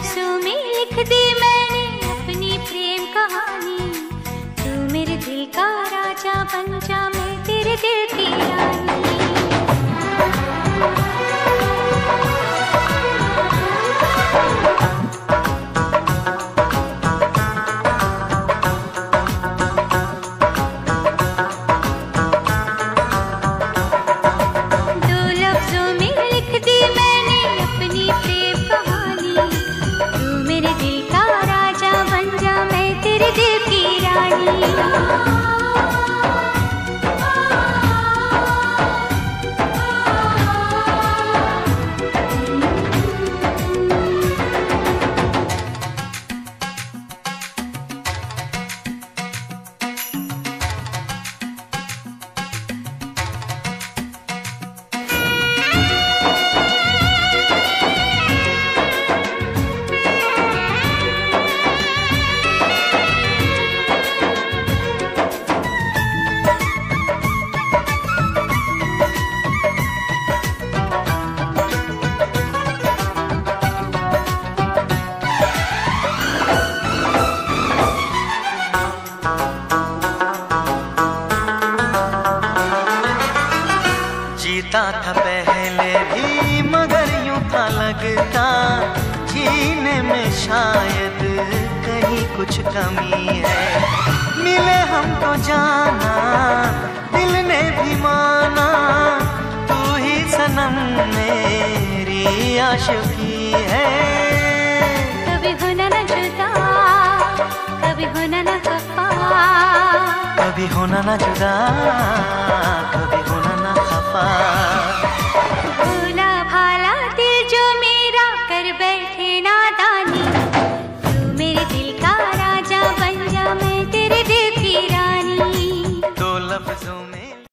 लफ्जों में लिख दी मैंने अपनी प्रेम कहानी। तू मेरे दिल का राजा बन जा, मैं तेरे दिल की रानी। जीता था पहले भी मगर यूँ था लगता जीने में शायद कहीं कुछ कमी है। मिले हमको जाना दिल ने भी माना तू ही सनम मेरी आशिकी है। कभी होना न जुदा कभी होना न खफा। कभी होना ना जुदा